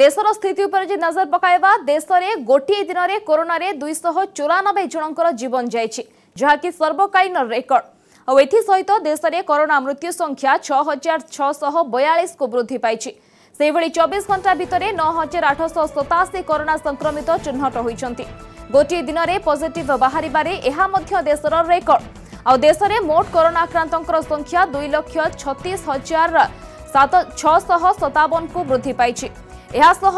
ଦେଶର ସ୍ଥିତି ଉପରେ ଯଦି ନଜର ପକାଇବା ଦେଶରେ ଗୋଟିଏ ଦିନରେ କରୋନାରେ ଦୁଇଶହ ଚଉରାନବେ ଜଣଙ୍କର ଜୀବନ ଯାଇଛି ଯାହାକି ସର୍ବକାଳୀନ ରେକର୍ଡ ଆଉ ଏଥିସହିତ ଦେଶରେ କରୋନା ମୃତ୍ୟୁ ସଂଖ୍ୟା ଛଅ ହଜାର ଛଅଶହ ବୟାଳିଶକୁ ବୃଦ୍ଧି ପାଇଛି ସେହିଭଳି ଚବିଶ ଘଣ୍ଟା ଭିତରେ ନଅ ହଜାର ଆଠଶହ ସତାଅଶୀ କରୋନା ସଂକ୍ରମିତ ଚିହ୍ନଟ ହୋଇଛନ୍ତି ଗୋଟିଏ ଦିନରେ ପଜିଟିଭ୍ ବାହାରିବାରେ ଏହା ମଧ୍ୟ ଦେଶର ରେକର୍ଡ ଆଉ ଦେଶରେ ମୋଟ କରୋନା ଆକ୍ରାନ୍ତଙ୍କର ସଂଖ୍ୟା ଦୁଇ ଲକ୍ଷ ଛତିଶ ହଜାର ସାତ ଛଅଶହ ସତାବନକୁ ବୃଦ୍ଧି ପାଇଛି ଏହାସହ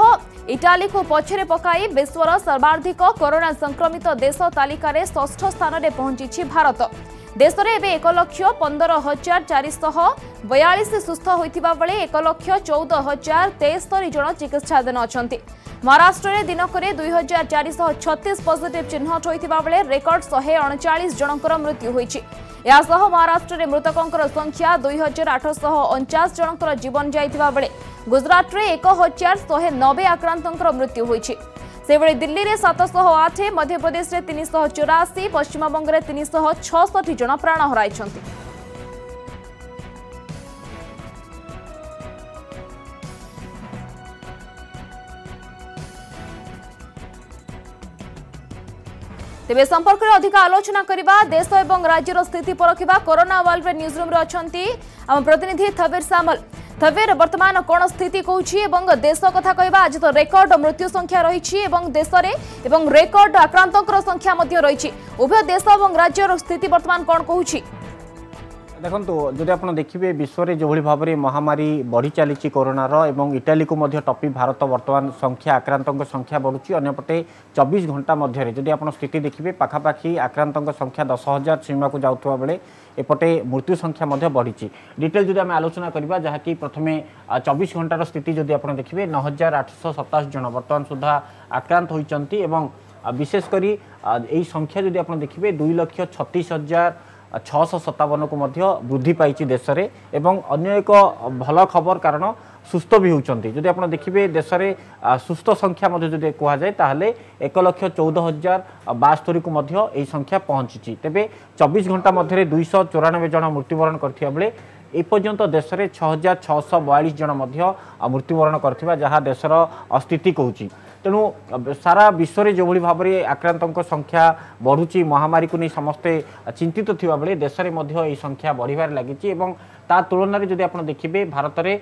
ଇଟାଲୀକୁ ପଛରେ ପକାଇ ବିଶ୍ୱର ସର୍ବାଧିକ କରୋନା ସଂକ୍ରମିତ ଦେଶ ତାଲିକାରେ ଷଷ୍ଠ ସ୍ଥାନରେ ପହଞ୍ଚିଛି ଭାରତ ଦେଶରେ ଏବେ ଏକ ଲକ୍ଷ ପନ୍ଦର ହଜାର ଚାରିଶହ ବୟାଳିଶ ସୁସ୍ଥ ହୋଇଥିବା ବେଳେ ଏକ ଲକ୍ଷ ଚଉଦ ହଜାର ତେସ୍ତରୀ ଜଣ ଚିକିତ୍ସାଧୀନ ଅଛନ୍ତି ମହାରାଷ୍ଟ୍ରରେ ଦିନକରେ ଦୁଇ ହଜାର ଚାରିଶହ ଛତିଶ ପଜିଟିଭ୍ ଚିହ୍ନଟ ହୋଇଥିବା ବେଳେ ରେକର୍ଡ ଶହେ ଅଣଚାଳିଶ ଜଣଙ୍କର ମୃତ୍ୟୁ ହୋଇଛି ଏହାସହ ମହାରାଷ୍ଟ୍ରରେ ମୃତକଙ୍କର ସଂଖ୍ୟା ଦୁଇ ହଜାର ଆଠଶହ ଅଣଚାଶ ଜଣଙ୍କର ଜୀବନ ଯାଇଥିବା ବେଳେ ଗୁଜରାଟରେ ଏକ ହଜାର ଶହେ ନବେ ଆକ୍ରାନ୍ତଙ୍କର ମୃତ୍ୟୁ ହୋଇଛି ସେହିଭଳି ଦିଲ୍ଲୀରେ ସାତଶହ ଆଠ ମଧ୍ୟପ୍ରଦେଶରେ ତିନିଶହ ଚଉରାଅଶୀ ପଶ୍ଚିମବଙ୍ଗରେ ତିନିଶହ ଛଅଷଠି ଜଣ ପ୍ରାଣ ହରାଇଛନ୍ତି তেবে সম্পর্ক অধিক আলোচনা করা দেশ এবং রাজ্যর স্থিতি পরখা করোনা ওয়ার্ল্ডরে নিউজ রুম্রে অনেক আমার প্রতিনিধি থবির সামল থবির বর্তমান কোণ স্থিতি কৌছি এবং দেশ কথা কহা আজ তো রেকর্ড মৃত্যু সংখ্যা রয়েছে এবং দেশে এবং রেকর্ড আক্রান্তর সংখ্যা রয়েছে উভয় দেশ এবং রাজ্যর স্থিতি বর্তমান কোণ কৌছি ଦେଖନ୍ତୁ ଯଦି ଆପଣ ଦେଖିବେ ବିଶ୍ୱରେ ଯେଉଁଭଳି ଭାବରେ ମହାମାରୀ ବଢ଼ି ଚାଲିଛି କରୋନାର ଏବଂ ଇଟାଲୀକୁ ମଧ୍ୟ ଟପି ଭାରତ ବର୍ତ୍ତମାନ ସଂଖ୍ୟା ଆକ୍ରାନ୍ତଙ୍କ ସଂଖ୍ୟା ବଢ଼ୁଛି ଅନ୍ୟପଟେ ଚବିଶ ଘଣ୍ଟା ମଧ୍ୟରେ ଯଦି ଆପଣ ସ୍ଥିତି ଦେଖିବେ ପାଖାପାଖି ଆକ୍ରାନ୍ତଙ୍କ ସଂଖ୍ୟା ଦଶ ହଜାର ଛୁଇଁବାକୁ ଯାଉଥିବା ବେଳେ ଏପଟେ ମୃତ୍ୟୁ ସଂଖ୍ୟା ମଧ୍ୟ ବଢ଼ିଛି ଡିଟେଲ୍ ଯଦି ଆମେ ଆଲୋଚନା କରିବା ଯାହାକି ପ୍ରଥମେ ଚବିଶ ଘଣ୍ଟାର ସ୍ଥିତି ଯଦି ଆପଣ ଦେଖିବେ ନଅ ହଜାର ଆଠଶହ ସତାଅଶୀ ଜଣ ବର୍ତ୍ତମାନ ସୁଦ୍ଧା ଆକ୍ରାନ୍ତ ହୋଇଛନ୍ତି ଏବଂ ବିଶେଷ କରି ଏହି ସଂଖ୍ୟା ଯଦି ଆପଣ ଦେଖିବେ ଦୁଇ ଲକ୍ଷ ଛତିଶ ହଜାର ছশো সতাবনকু মধ্য বৃদ্ধি পাইছে দেশে এবং অন্য এক ভাল খবর কারণ সুস্থ বি হচ্ছেন যদি আপনার দেখবে দেশের সুস্থ সংখ্যা যদি কুহযায় তাহলে এক লক্ষ চৌদ হাজার বাস্তরি এই সংখ্যা পৌঁছিছি তবে চবিশ ঘণ্টা মধ্যে দুইশ চৌরানবে জন মৃত্যুবরণ করা বেড়ে এপর্যন্ত দেশের ছ হাজার ছশো বয়াশ জন মৃত্যুবরণ করা যা দেশের অস্তিত্ব কৌছি ତେଣୁ ସାରା ବିଶ୍ୱରେ ଯେଉଁଭଳି ଭାବରେ ଆକ୍ରାନ୍ତଙ୍କ ସଂଖ୍ୟା ବଢ଼ୁଛି ମହାମାରୀକୁ ନେଇ ସମସ୍ତେ ଚିନ୍ତିତ ଥିବାବେଳେ ଦେଶରେ ମଧ୍ୟ ଏହି ସଂଖ୍ୟା ବଢ଼ିବାରେ ଲାଗିଛି ଏବଂ ତା ତୁଳନାରେ ଯଦି ଆପଣ ଦେଖିବେ ଭାରତରେ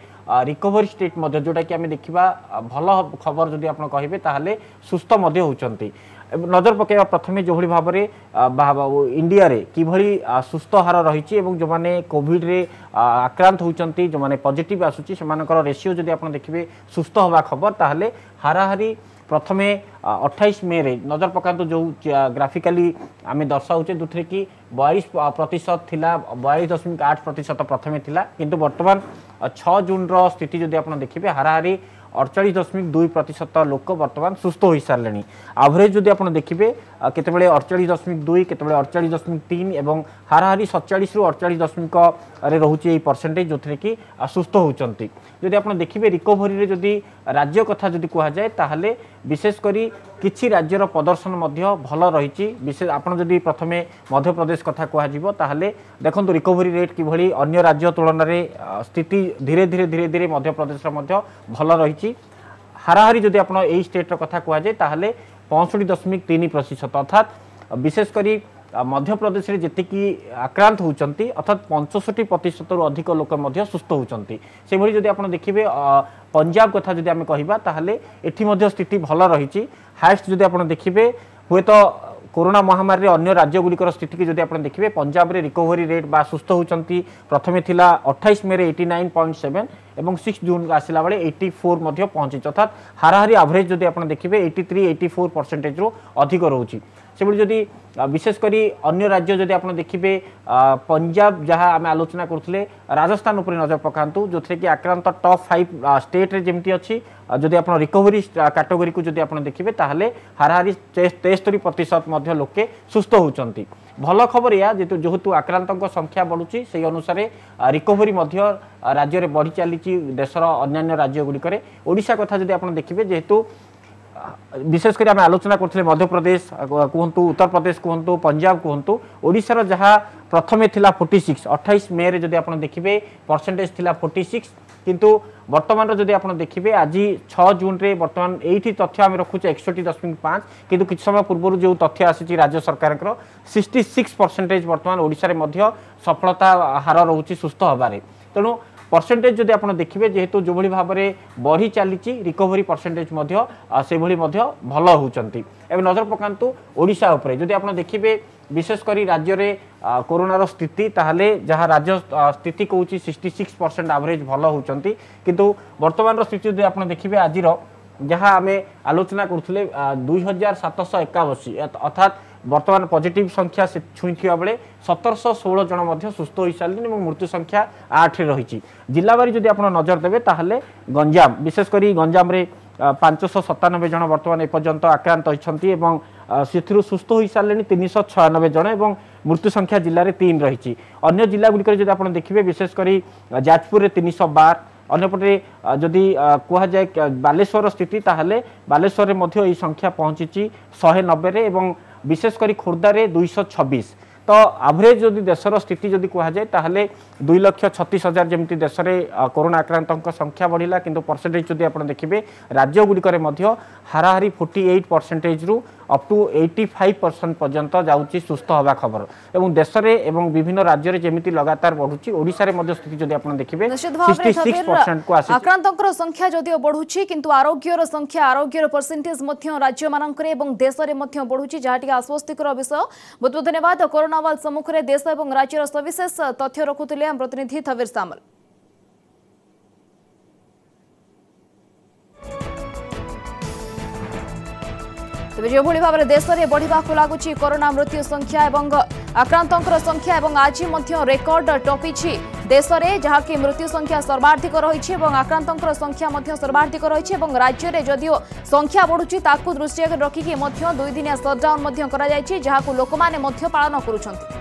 ରିକଭରି ଷ୍ଟେଟ୍ ମଧ୍ୟ ଯେଉଁଟାକି ଆମେ ଦେଖିବା ଭଲ ଖବର ଯଦି ଆପଣ କହିବେ ତାହେଲେ ସୁସ୍ଥ ମଧ୍ୟ ହେଉଛନ୍ତି নজর পকাইবা প্রথমে যেভাবে ভাবে ইন্ডিয়ারে কিভাবে সুস্থ হার রয়েছে এবং যে কোভিড্রে আক্রান্ত হচ্ছেন যে পজিটিভ আসুচি সে রেসিও যদি আপনার দেখবে সুস্থ হওয়া খবর তাহলে হারাহারি প্রথমে অঠাইশ মেরে নজর পকাতু যে গ্রাফিকালি আমি দর্শাউছে যেথে কি বয়ালিশ প্রতিশত লা বয়ালিশ দশমিক আট প্রতিশত প্রথমে লা কিন্তু বর্তমান ছ জুন্র স্থিতি যদি আপনার দেখবে হারাহারি ଅଡ଼ଚାଳିଶ ଦଶମିକ ଦୁଇ ପ୍ରତିଶତ ଲୋକ ବର୍ତ୍ତମାନ ସୁସ୍ଥ ହୋଇସାରିଲେଣି ଆଭରେଜ୍ ଯଦି ଆପଣ ଦେଖିବେ କେତେବେଳେ ଅଡ଼ଚାଳିଶ ଦଶମିକ ଦୁଇ କେତେବେଳେ ଅଡ଼ଚାଳିଶ ଦଶମିକ ତିନି ଏବଂ ହାରାହାରି ସତଚାଳିଶରୁ ଅଡ଼ଚାଳିଶ ଦଶମିକରେ ରହୁଛି ଏହି ପରସେଣ୍ଟେଜ୍ ଯେଉଁଥିରେ କି ସୁସ୍ଥ ହେଉଛନ୍ତି ଯଦି ଆପଣ ଦେଖିବେ ରିକୋଭରିରେ ଯଦି ରାଜ୍ୟ କଥା ଯଦି କୁହାଯାଏ ତାହେଲେ ବିଶେଷ କରି କିଛି ରାଜ୍ୟର ପ୍ରଦର୍ଶନ ମଧ୍ୟ ଭଲ ରହିଛି ବିଶେଷ ଆପଣ ଯଦି ପ୍ରଥମେ ମଧ୍ୟପ୍ରଦେଶ କଥା କୁହାଯିବ ତାହେଲେ ଦେଖନ୍ତୁ ରିକଭରି ରେଟ୍ କିଭଳି ଅନ୍ୟ ରାଜ୍ୟ ତୁଳନାରେ ସ୍ଥିତି ଧୀରେ ଧୀରେ ଧୀରେ ଧୀରେ ମଧ୍ୟପ୍ରଦେଶର ମଧ୍ୟ ଭଲ ରହିଛି ହାରାହାରି ଯଦି ଆପଣ ଏଇ ଷ୍ଟେଟ୍ର କଥା କୁହାଯାଏ ତାହେଲେ ପଞ୍ଚଷଠି ଦଶମିକ ତିନି ପ୍ରତିଶତ ଅର୍ଥାତ୍ ବିଶେଷ କରି ମଧ୍ୟପ୍ରଦେଶରେ ଯେତିକି ଆକ୍ରାନ୍ତ ହେଉଛନ୍ତି ଅର୍ଥାତ୍ ପଞ୍ଚଷଠି ପ୍ରତିଶତରୁ ଅଧିକ ଲୋକ ମଧ୍ୟ ସୁସ୍ଥ ହେଉଛନ୍ତି ସେଭଳି ଯଦି ଆପଣ ଦେଖିବେ ପଞ୍ଜାବ କଥା ଯଦି ଆମେ କହିବା ତାହେଲେ ଏଠି ମଧ୍ୟ ସ୍ଥିତି ଭଲ ରହିଛି ହାଏଷ୍ଟ ଯଦି ଆପଣ ଦେଖିବେ ହୁଏତ করোনা মহামারীর অন্য রাজ্যগুলির স্থিতিকে যদি আপনার দেখবে পঞ্জাবের রিকোভরি রেট বা সুস্থ হচ্ছেন প্রথমে লা অঠাইশ May eighty nine point seven এবং সিক্স জুন আসলা বেড়ে এইটি ফোর পৌঁছিছে অর্থাৎ হারাহারি আভরেজ যদি আপনার দেখবে eighty three eighty four percentage রু অধিক রয়েছে সেভাবে যদি বিশেষ করে অন্য রাজ্য যদি আপনার দেখবে পঞ্জাব যা আমি আলোচনা করলে রাজস্থান উপরে নজর পকাতু যে কি আক্রান্ত টপ ফাইভ স্টেট্রে যেমি অছি যদি আপনার রিকভরি ক্যাটেগরি যদি আপনার দেখবে তাহলে হারাহারি তেস্তরি প্রতিশত মধ্যে লোকে সুস্থ হচ্ছেন ভাল খবর এয়া যেহেতু যেহেতু আক্রান্ত সংখ্যা বড়ুচি সেই অনুসারে রিকভরি মধ্য রাজ্যের বড়ি চালিছি দেশের অন্যান্য রাজ্যগুলিকরে ওড়শা কথা যদি আপনার দেখবে যেহেতু বিশেষ করে আমি আলোচনা করছলে মধ্যপ্রদেশ কোহন্তু উত্তর প্রদেশ কোহন্তু পাঞ্জাব কোহন্তু ওড়িশার যাহা প্রথমে থিলা 46 28 মে যদি আপন দেখিবে পার্সেন্টেজ থিলা 46 কিন্তু বর্তমানর যদি আপন দেখিবে আজি 6 জুন রে বর্তমান এইটি তথ্য আমি রাখু 61.5 কিন্তু কিছু সময় পূর্বর যে তথ্য আছেছি রাজ্য সরকারক 66% বর্তমান ওড়িশার মধ্যে সফলতা হার রহুছি সুস্থ হবারে তনু ପରସେଣ୍ଟେଜ୍ ଯଦି ଆପଣ ଦେଖିବେ ଯେହେତୁ ଯେଉଁଭଳି ଭାବରେ ବଢ଼ି ଚାଲିଛି ରିକଭରି ପରସେଣ୍ଟେଜ୍ ମଧ୍ୟ ସେଭଳି ମଧ୍ୟ ଭଲ ହେଉଛନ୍ତି ଏବେ ନଜର ପକାନ୍ତୁ ଓଡ଼ିଶା ଉପରେ ଯଦି ଆପଣ ଦେଖିବେ ବିଶେଷ କରି ରାଜ୍ୟରେ କରୋନାର ସ୍ଥିତି ତାହେଲେ ଯାହା ରାଜ୍ୟ ସ୍ଥିତି କହୁଛି ସିକ୍ସଟି ସିକ୍ସ ପରସେଣ୍ଟ ଆଭରେଜ୍ ଭଲ ହେଉଛନ୍ତି କିନ୍ତୁ ବର୍ତ୍ତମାନର ସ୍ଥିତି ଯଦି ଆପଣ ଦେଖିବେ ଆଜିର ଯାହା ଆମେ ଆଲୋଚନା କରୁଥିଲେ ଦୁଇ ହଜାର ସାତଶହ ଏକାବଶୀ ଅର୍ଥାତ୍ বর্তমান পজিটিভ সংখ্যা ছুঁইবা বেড়ে সতরশ ষোল জন সুস্থ হয়ে সারি এবং মৃত্যু সংখ্যা আঠে রয়েছে জেলাবারি যদি আপনার নজর দেবে তাহলে গঞ্জাম বিশেষ করে গঞ্জামে পাঁচশ সতানব্বই জন বর্তমান এপর্যন্ত আক্রান্ত হয়েছেন এবং ସେଥିରୁ ସୁସ୍ଥ ହୋଇସାରିଲେଣି ତିନିଶହ ଛୟାନବେ ଜଣ ଏବଂ ମୃତ୍ୟୁ ସଂଖ୍ୟା ଜିଲ୍ଲାରେ ତିନି ରହିଛି ଅନ୍ୟ ଜିଲ୍ଲାଗୁଡ଼ିକରେ ଯଦି ଆପଣ ଦେଖିବେ ବିଶେଷ କରି ଯାଜପୁରରେ ତିନିଶହ ବାର ଅନ୍ୟପଟେ ଯଦି କୁହାଯାଏ ବାଲେଶ୍ୱରର ସ୍ଥିତି ତାହେଲେ ବାଲେଶ୍ୱରରେ ମଧ୍ୟ ଏହି ସଂଖ୍ୟା ପହଞ୍ଚିଛି ଶହେ ନବେରେ ଏବଂ ବିଶେଷ କରି ଖୋର୍ଦ୍ଧାରେ ଦୁଇଶହ ଛବିଶ ତ ଆଭରେଜ୍ ଯଦି ଦେଶର ସ୍ଥିତି ଯଦି କୁହାଯାଏ ତାହେଲେ ଦୁଇ ଲକ୍ଷ ଛତିଶ ହଜାର ଯେମିତି ଦେଶରେ କରୋନା ଆକ୍ରାନ୍ତଙ୍କ ସଂଖ୍ୟା ବଢ଼ିଲା କିନ୍ତୁ ପରସେଣ୍ଟେଜ୍ ଯଦି ଆପଣ ଦେଖିବେ ରାଜ୍ୟଗୁଡ଼ିକରେ ମଧ୍ୟ ହାରାହାରି forty eight ପରସେଣ୍ଟେଜ୍ରୁ up to eighty five percent ପର୍ଯ୍ୟନ୍ତ ଯାଉଛି ସୁସ୍ଥ ହେବା ଖବର ଏବଂ ଦେଶରେ ଏବଂ ବିଭିନ୍ନ ରାଜ୍ୟରେ ଯେମିତି ଲଗାତାର ବଢ଼ୁଛି ଓଡ଼ିଶାରେ ମଧ୍ୟ ସ୍ଥିତି ଯଦି ଆପଣ ଦେଖିବେ ଆକ୍ରାନ୍ତଙ୍କର ସଂଖ୍ୟା ଯଦିଓ ବଢ଼ୁଛି କିନ୍ତୁ ଆରୋଗ୍ୟର ସଂଖ୍ୟା ଆରୋଗ୍ୟର ପରସେଣ୍ଟେଜ୍ ମଧ୍ୟ ରାଜ୍ୟମାନଙ୍କରେ ଏବଂ ଦେଶରେ ମଧ୍ୟ ବଢ଼ୁଛି ଯାହାଟିକି ଆଶ୍ୱସ୍ତିକର ବିଷୟ ବହୁତ ବହୁତ ଧନ୍ୟବାଦ କରୋନା ଥାନାୱାଲ ସମ୍ମୁଖରେ ଦେଶ ଏବଂ ରାଜ୍ୟର ସବିଶେଷ ତଥ୍ୟ ରଖୁଥିଲେ ଆମ ପ୍ରତିନିଧି ଥବିର ସାମଲ ତେବେ ଯେଉଁଭଳି ଭାବରେ ଦେଶରେ ବଢ଼ିବାକୁ ଲାଗୁଛି କରୋନା ମୃତ୍ୟୁ ସଂଖ୍ୟା ଏବଂ ଆକ୍ରାନ୍ତଙ୍କର ସଂଖ୍ୟା ଏବଂ ଆଜି ମଧ୍ୟ ରେକର୍ଡ ଟପିଛି ଦେଶରେ ଯାହାକି ମୃତ୍ୟୁ ସଂଖ୍ୟା ସର୍ବାଧିକ ରହିଛି ଏବଂ ଆକ୍ରାନ୍ତଙ୍କର ସଂଖ୍ୟା ମଧ୍ୟ ସର୍ବାଧିକ ରହିଛି ଏବଂ ରାଜ୍ୟରେ ଯଦିଓ ସଂଖ୍ୟା ବଢ଼ୁଛି ତାକୁ ଦୃଷ୍ଟିରେ ରଖିକି ମଧ୍ୟ ଦୁଇଦିନିଆ ସଟ୍ଡାଉନ୍ ମଧ୍ୟ କରାଯାଇଛି ଯାହାକୁ ଲୋକମାନେ ମଧ୍ୟ ପାଳନ କରୁଛନ୍ତି